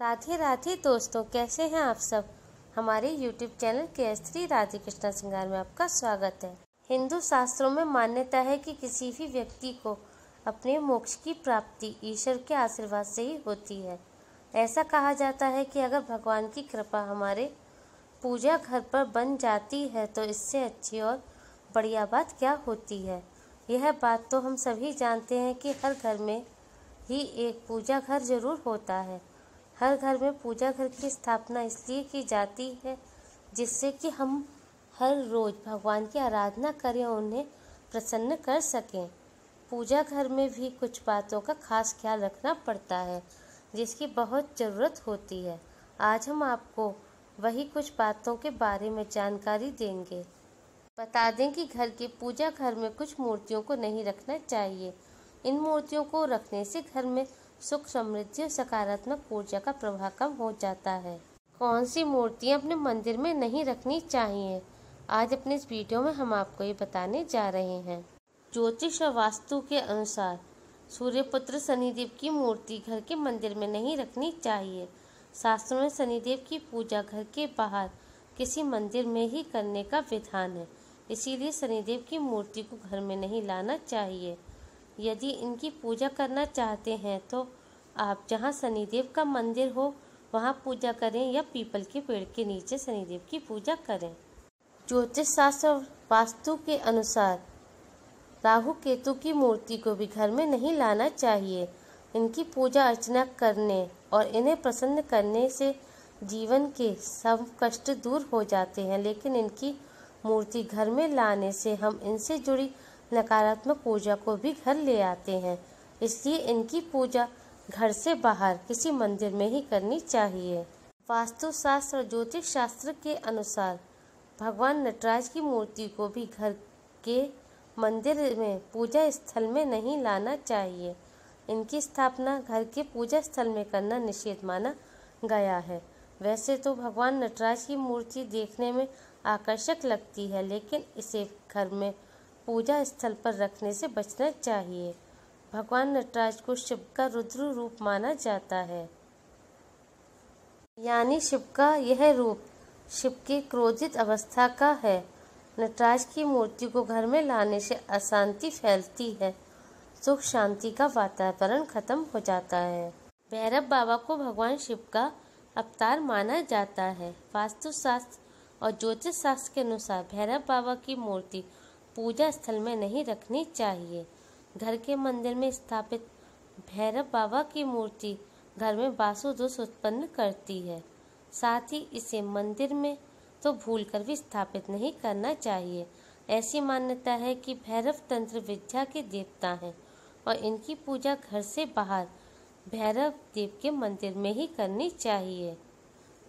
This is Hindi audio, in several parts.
राधे राधे दोस्तों, कैसे हैं आप सब? हमारे YouTube चैनल के श्री राधे कृष्णा श्रृंगार में आपका स्वागत है। हिंदू शास्त्रों में मान्यता है कि किसी भी व्यक्ति को अपने मोक्ष की प्राप्ति ईश्वर के आशीर्वाद से ही होती है। ऐसा कहा जाता है कि अगर भगवान की कृपा हमारे पूजा घर पर बन जाती है तो इससे अच्छी और बढ़िया बात क्या होती है? यह बात तो हम सभी जानते हैं कि हर घर में ही एक पूजा घर ज़रूर होता है। हर घर में पूजा घर की स्थापना इसलिए की जाती है, जिससे कि हम हर रोज़ भगवान की आराधना करें और उन्हें प्रसन्न कर सकें। पूजा घर में भी कुछ बातों का खास ख्याल रखना पड़ता है, जिसकी बहुत ज़रूरत होती है। आज हम आपको वही कुछ बातों के बारे में जानकारी देंगे। बता दें कि घर के पूजा घर में कुछ मूर्तियों को नहीं रखना चाहिए। इन मूर्तियों को रखने से घर में सुख समृद्धि और सकारात्मक ऊर्जा का प्रभाव कम हो जाता है। कौन सी मूर्तियाँ अपने मंदिर में नहीं रखनी चाहिए? आज अपने इस वीडियो में हम आपको ये बताने जा रहे हैं। ज्योतिष और वास्तु के अनुसार, सूर्यपुत्र शनिदेव की मूर्ति घर के मंदिर में नहीं रखनी चाहिए। शास्त्रों में शनिदेव की पूजा घर के बाहर किसी मंदिर में ही करने का विधान है। इसीलिए शनिदेव की मूर्ति को घर में नहीं लाना चाहिए। यदि इनकी पूजा करना चाहते हैं तो आप जहाँ शनिदेव का मंदिर हो, वहाँ पूजा करें या पीपल के पेड़ के नीचे शनिदेव की पूजा करें। ज्योतिष शास्त्र वास्तु के अनुसार, राहु केतु की मूर्ति को भी घर में नहीं लाना चाहिए। इनकी पूजा अर्चना करने और इन्हें प्रसन्न करने से जीवन के सब कष्ट दूर हो जाते हैं, लेकिन इनकी मूर्ति घर में लाने से हम इनसे जुड़ी नकारात्मक ऊर्जा को भी घर ले आते हैं। इसलिए इनकी पूजा घर से बाहर किसी मंदिर में ही करनी चाहिए। वास्तु शास्त्र और ज्योतिष शास्त्र के अनुसार भगवान नटराज की मूर्ति को भी घर के मंदिर में पूजा स्थल में नहीं लाना चाहिए। इनकी स्थापना घर के पूजा स्थल में करना निषेध माना गया है। वैसे तो भगवान नटराज की मूर्ति देखने में आकर्षक लगती है, लेकिन इसे घर में पूजा स्थल पर रखने से बचना चाहिए। भगवान नटराज को शिव का रुद्र रूप माना जाता है। यानी शिव का यह रूप शिव की क्रोधित अवस्था का है। नटराज की मूर्ति को घर में लाने से अशांति फैलती है। सुख शांति का वातावरण खत्म हो जाता है। भैरव बाबा को भगवान शिव का अवतार माना जाता है। वास्तुशास्त्र और ज्योतिष शास्त्र के अनुसार भैरव बाबा की मूर्ति पूजा स्थल में नहीं रखनी चाहिए। घर के मंदिर में स्थापित भैरव बाबा की मूर्ति घर में बासु दोष उत्पन्न करती है। साथ ही इसे मंदिर में तो भूल कर भी स्थापित नहीं करना चाहिए। ऐसी मान्यता है कि भैरव तंत्र विद्या के देवता हैं और इनकी पूजा घर से बाहर भैरव देव के मंदिर में ही करनी चाहिए।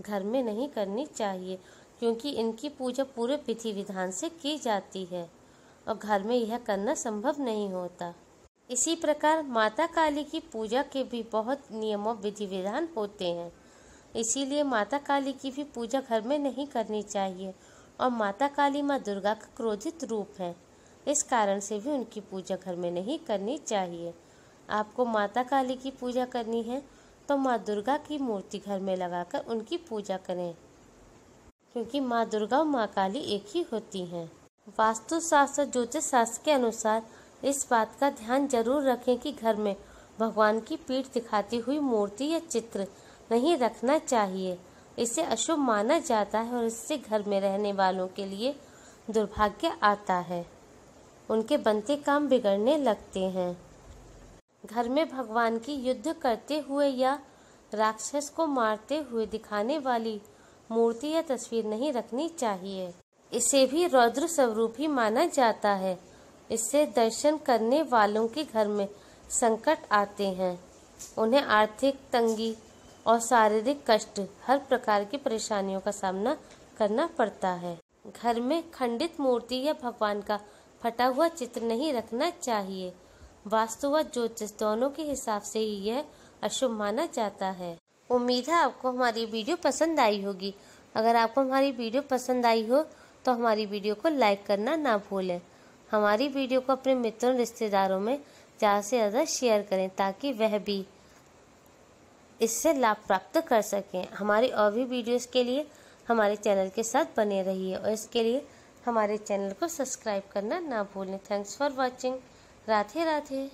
घर में नहीं करनी चाहिए, क्योंकि इनकी पूजा पूरे विधि विधान से की जाती है। और घर में यह करना संभव नहीं होता। इसी प्रकार माता काली की पूजा के भी बहुत नियमों विधि विधान होते हैं। इसीलिए माता काली की भी पूजा घर में नहीं करनी चाहिए और माता काली माँ दुर्गा का क्रोधित रूप है। इस कारण से भी उनकी पूजा घर में नहीं करनी चाहिए। आपको माता काली की पूजा करनी है तो माँ दुर्गा की मूर्ति घर में लगाकर उनकी पूजा करें, क्योंकि माँ दुर्गा और माँ काली एक ही होती हैं। वास्तु शास्त्र ज्योतिष शास्त्र के अनुसार इस बात का ध्यान ज़रूर रखें कि घर में भगवान की पीठ दिखाती हुई मूर्ति या चित्र नहीं रखना चाहिए। इसे अशुभ माना जाता है और इससे घर में रहने वालों के लिए दुर्भाग्य आता है। उनके बनते काम बिगड़ने लगते हैं। घर में भगवान की युद्ध करते हुए या राक्षस को मारते हुए दिखाने वाली मूर्ति या तस्वीर नहीं रखनी चाहिए। इसे भी रौद्र स्वरूप ही माना जाता है। इससे दर्शन करने वालों के घर में संकट आते हैं। उन्हें आर्थिक तंगी और शारीरिक कष्ट हर प्रकार की परेशानियों का सामना करना पड़ता है। घर में खंडित मूर्ति या भगवान का फटा हुआ चित्र नहीं रखना चाहिए। वास्तु व ज्योतिष दोनों के हिसाब से ही यह अशुभ माना जाता है। उम्मीद है आपको हमारी वीडियो पसंद आई होगी। अगर आपको हमारी वीडियो पसंद आई हो तो हमारी वीडियो को लाइक करना ना भूलें। हमारी वीडियो को अपने मित्रों, रिश्तेदारों में ज़्यादा से ज़्यादा शेयर करें ताकि वह भी इससे लाभ प्राप्त कर सकें। हमारी और भी वीडियोस के लिए हमारे चैनल के साथ बने रहिए और इसके लिए हमारे चैनल को सब्सक्राइब करना ना भूलें। Thanks for watching. Radhe Radhe